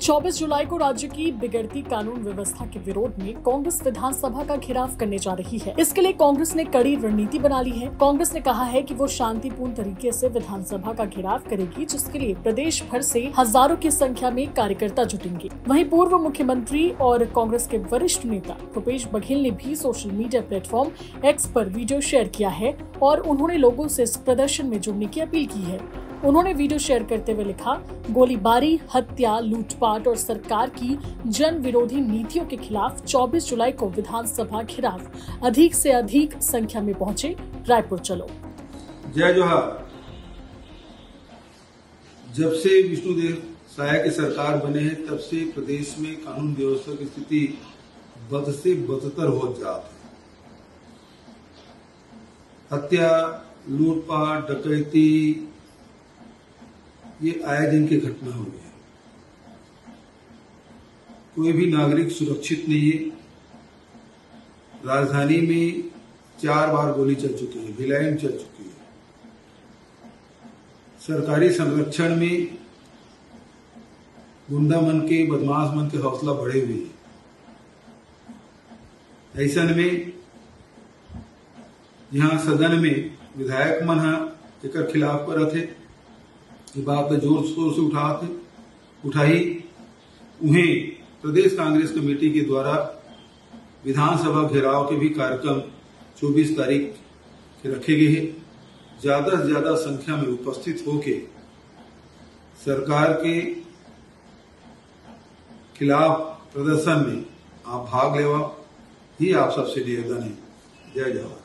24 जुलाई को राज्य की बिगड़ती कानून व्यवस्था के विरोध में कांग्रेस विधानसभा का घेराव करने जा रही है। इसके लिए कांग्रेस ने कड़ी रणनीति बना ली है। कांग्रेस ने कहा है कि वो शांतिपूर्ण तरीके से विधानसभा का घेराव करेगी, जिसके लिए प्रदेश भर से हज़ारों की संख्या में कार्यकर्ता जुटेंगे। वहीं पूर्व मुख्यमंत्री और कांग्रेस के वरिष्ठ नेता भूपेश बघेल ने भी सोशल मीडिया प्लेटफॉर्म एक्स पर वीडियो शेयर किया है और उन्होंने लोगों से इस प्रदर्शन में जुड़ने की अपील की है। उन्होंने वीडियो शेयर करते हुए लिखा, गोलीबारी, हत्या, लूटपाट और सरकार की जन विरोधी नीतियों के खिलाफ 24 जुलाई को विधानसभा घेराव अधिक से अधिक संख्या में पहुँचे रायपुर चलो। जय जोहार। जब से विष्णुदेव साया की सरकार बने हैं, तब से प्रदेश में कानून व्यवस्था की स्थिति बद से बदतर हो जाती हत्या, लूटपाट, डकैती ये आए दिन की घटना है कोई भी नागरिक सुरक्षित नहीं है। राजधानी में चार बार गोली चल चुकी है, भिलाइन चल चुकी है। सरकारी संरक्षण में गुंडा मन के, बदमाश मन के हौसला बढ़े हुए हैं। ऐसा में यहाँ सदन में विधायक मन एक खिलाफ पर थे ये बात ज़ोर शोर से उठा थे उठाई। उन्हें प्रदेश कांग्रेस कमेटी के द्वारा विधानसभा घेराव के भी कार्यक्रम 24 तारीख के रखे गए हैं। ज़्यादा से ज़्यादा संख्या में उपस्थित होके सरकार के खिलाफ प्रदर्शन में आप भाग लेवा। ही आप सबसे निवेदन है। जय जवाहर